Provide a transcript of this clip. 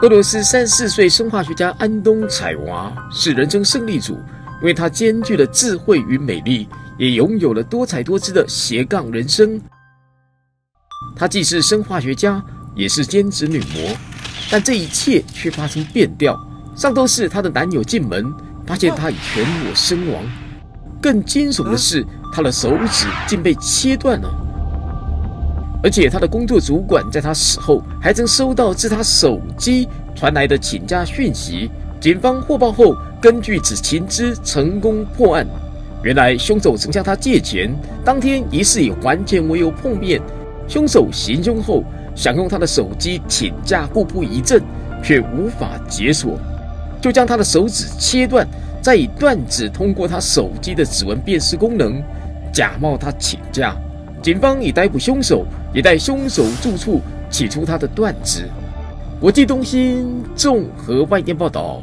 俄罗斯三十四岁生化学家安东采娃是人生胜利组，因为他兼具了智慧与美丽，也拥有了多彩多姿的斜杠人生。他既是生化学家，也是兼职女模，但这一切却发生变调。上周四，她的男友进门，发现她已全裸身亡。更惊悚的是，她的手指竟被切断了。而且，他的工作主管在他死后，还曾收到自他手机传来的请假讯息。警方获报后，根据此情资，成功破案。原来，凶手曾向他借钱，当天疑似以还钱为由碰面。凶手行凶后，想用他的手机请假故布疑阵，却无法解锁，就将他的手指切断，再以断指通过他手机的指纹辨识功能，假冒他请假。警方已逮捕凶手，也在凶手住处取出他的断指。国际中心综合外电报道。